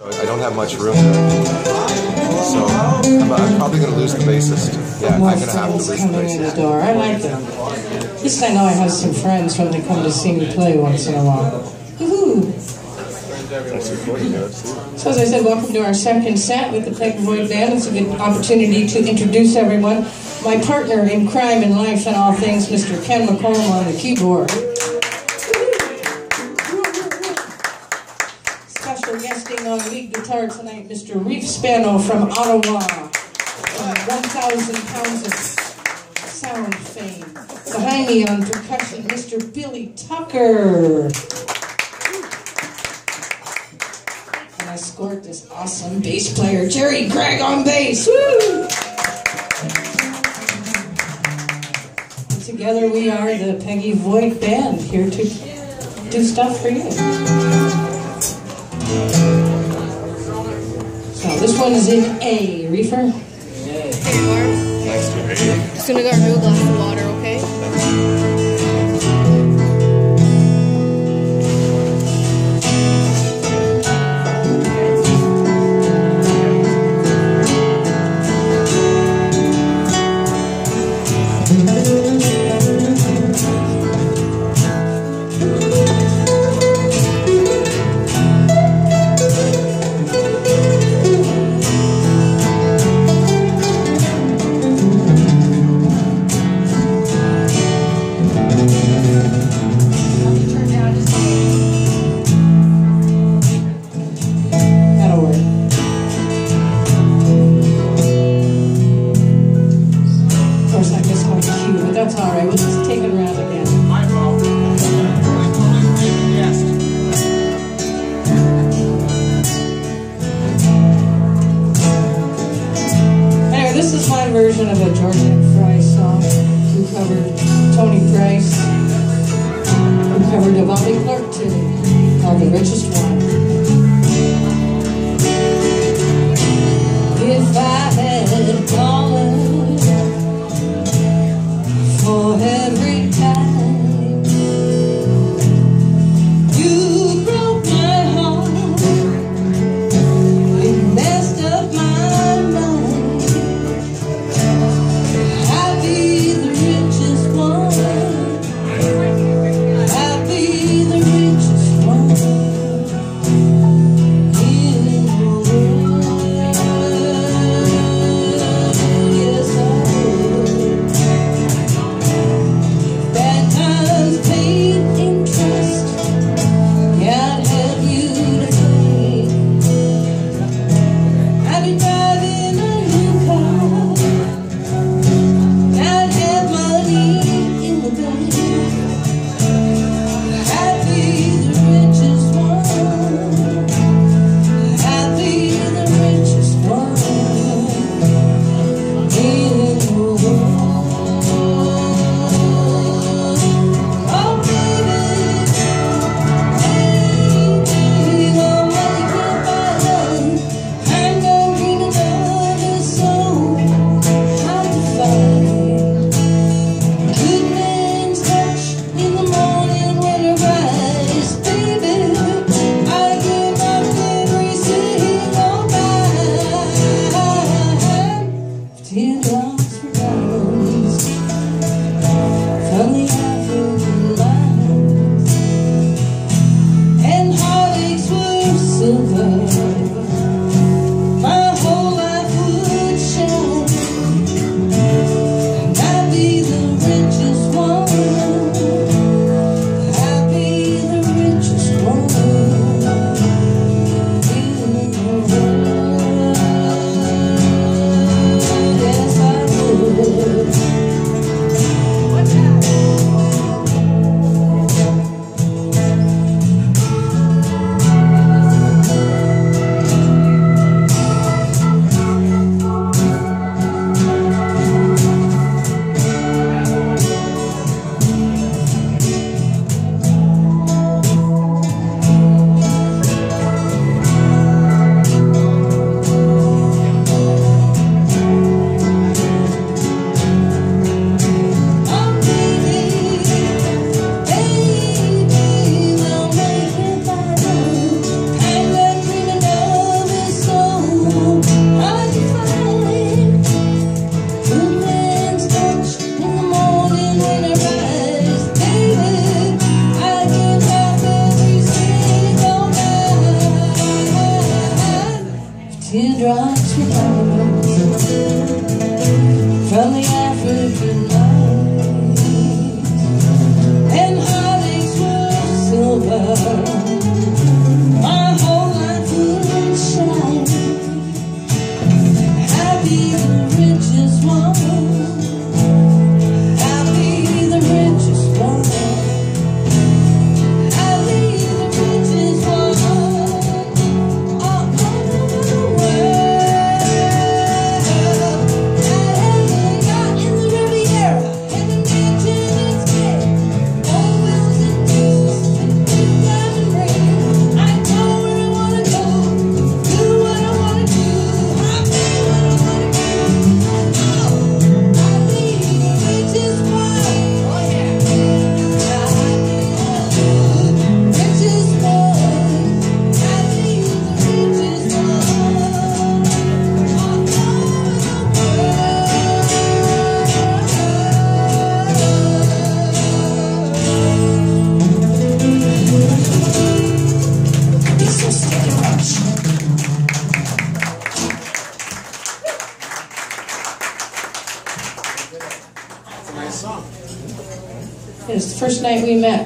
I don't have much room. So I'm, I'm probably going to lose the bassist. Yeah, I'm going to have to lose the in the bassist. door. I like them. At least I know I have some friends when they come to see me play once in a while. Woohoo! So as I said, welcome to our second set with the Voigt Band. It's a good opportunity to introduce everyone. My partner in crime and life and all things, Mr. Ken McCollum on the keyboard. Tonight, Mr. Reef Spano from Ottawa. Uh, 1,000 pounds of sound fame. Behind me on percussion, Mr. Billy Tucker. And I scored this awesome bass player, Jerry Gregg on bass. Woo! Together we are the Peggy Voigt Band, here to do stuff for you. So this one is in A, Reefer. Okay, Marv. Just gonna grab you a glass of water, okay? Cue,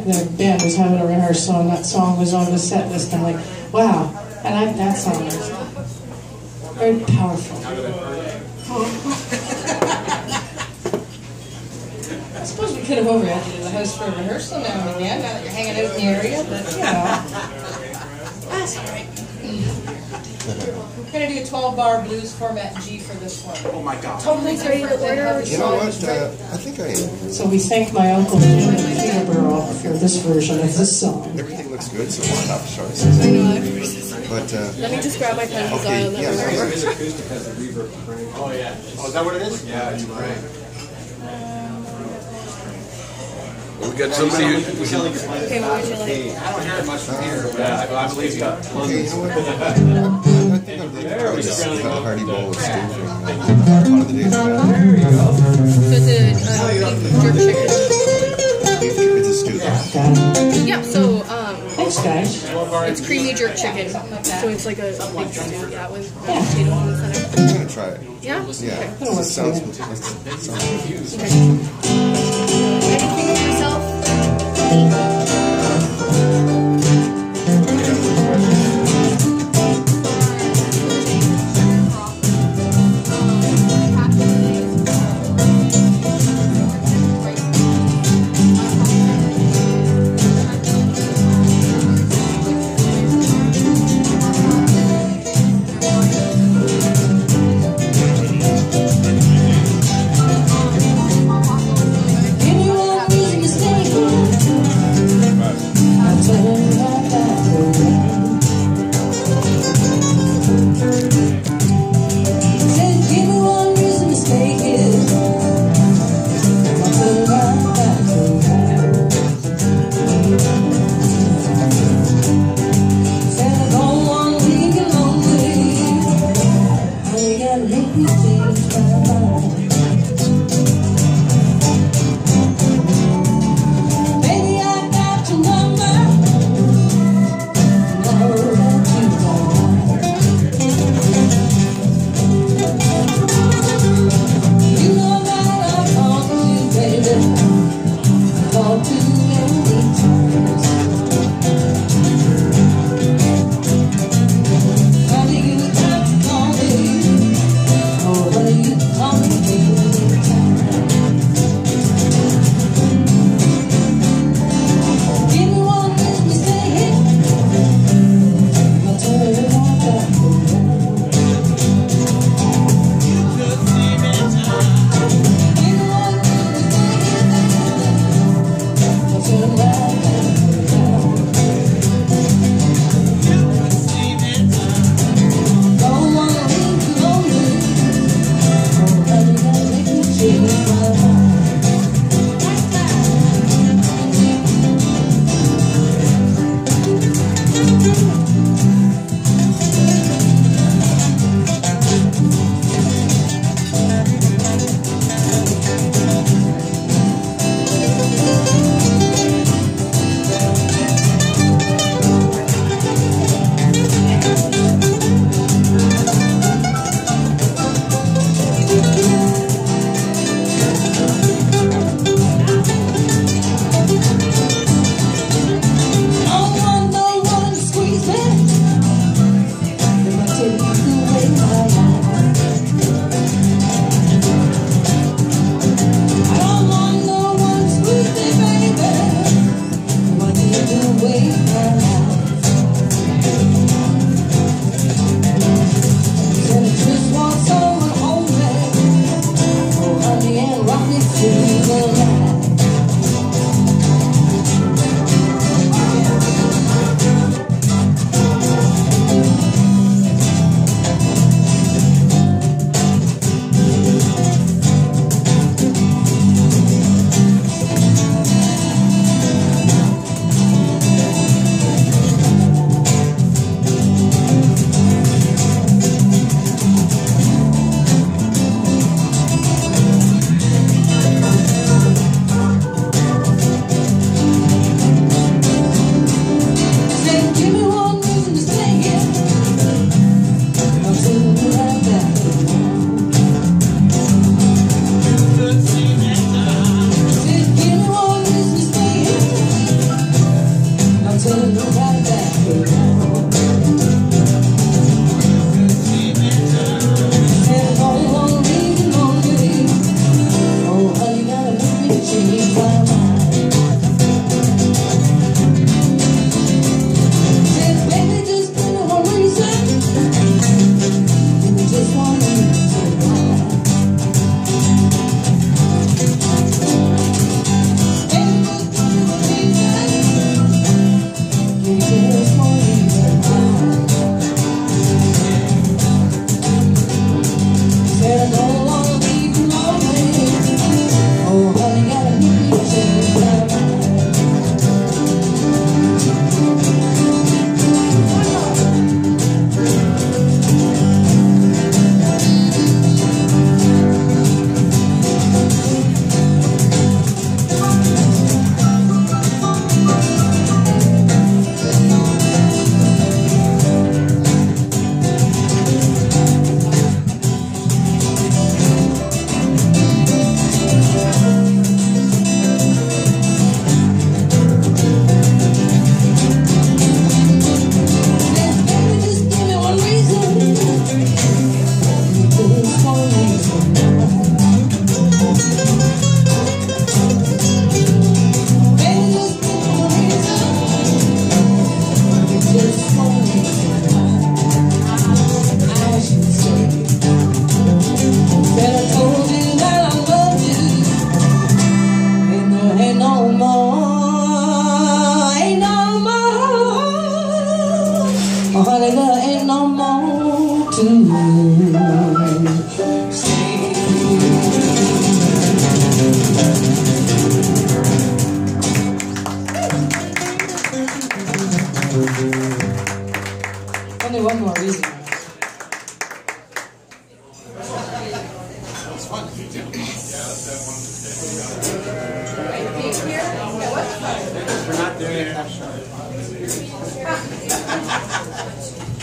met, the band was having a rehearsal, and that song was on the set list. I'm like, wow, and I like that song. Very powerful. I suppose we could have overacted the house for a rehearsal now and again, now that you're hanging out in the area, but you know. That's all right. We're gonna do a 12 bar blues format G for this one. Oh my God. Totally different than how the You know song what? Uh, written. I think I am. So we thank my uncle Jim in Peterborough for this version of the song. Everything looks good, so we'll stop short. I know. I- But uh, Let me just grab my pen because okay, I'll yeah. never remember. so- Oh, yeah. Oh, is that what it is? Yeah, you're right. We got somebody who, Okay, what would you like? I don't hear it much from here, but I, I believe you. Okay, you know what? Think uh, hearty bowl of uh, one it's a uh, stew. Yeah, so um, it's creamy jerk chicken. So it's like a big stew, yeah, in the center. I'm gonna try it. Yeah? Yeah, Okay. it sounds, it sounds good. Okay.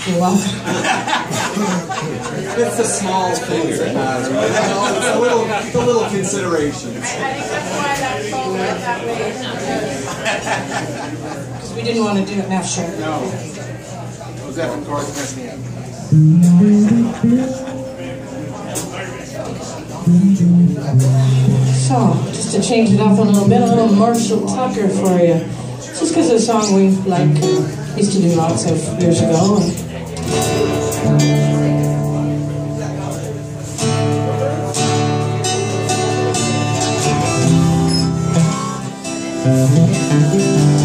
You're. It's a small thing that matters. It's a little, it's a little consideration. Because we didn't want to do it half short. No. Jose from Chorus messed me up. So, just to change it up a little bit, a little Marshall Tucker for you. Just because it's a song we like used to do lots of years ago. I'll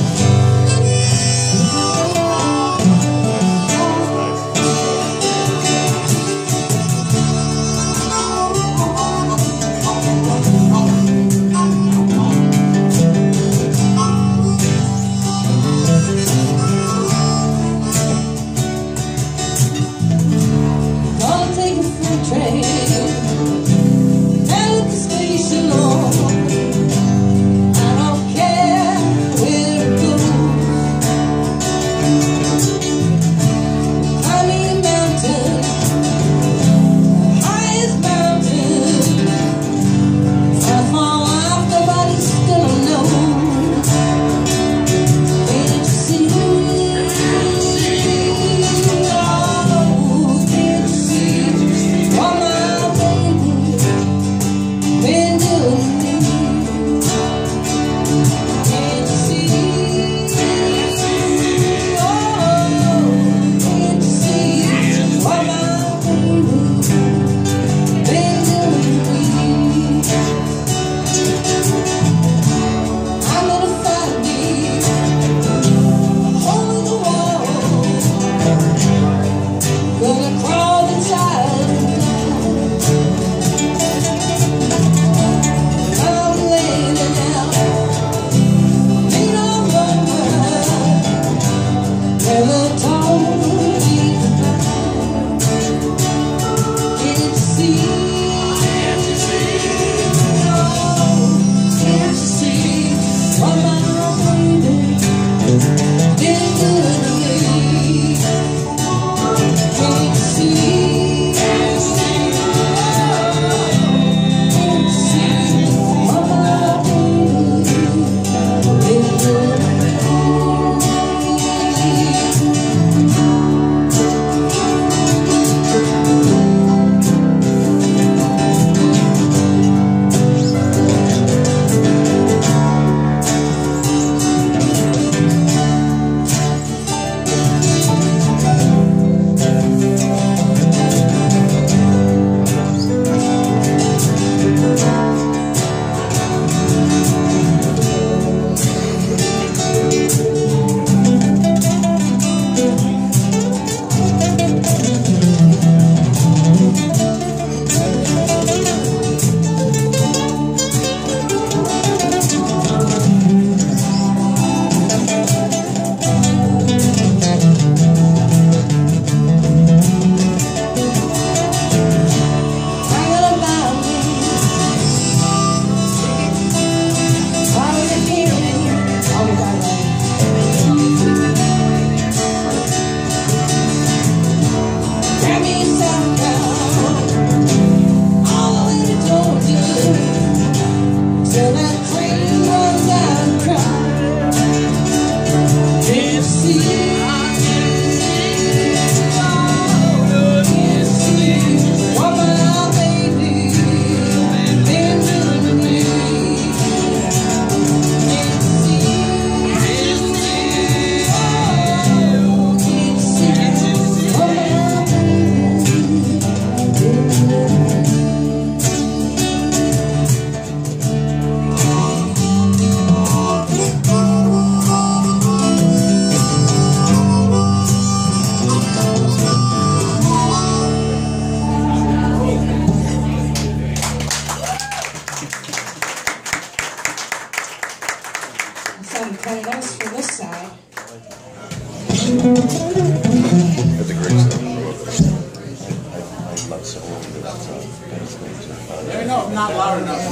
not loud enough.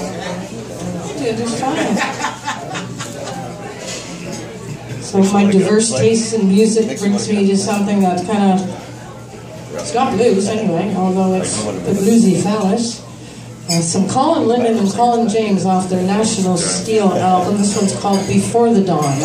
Just fine. So my diverse tastes in music brings me to something that's kind of, it's not blues anyway, although it's the bluesy phallus. Uh, some Colin Linden and Colin James off their National Steel album. This one's called Before the Dawn.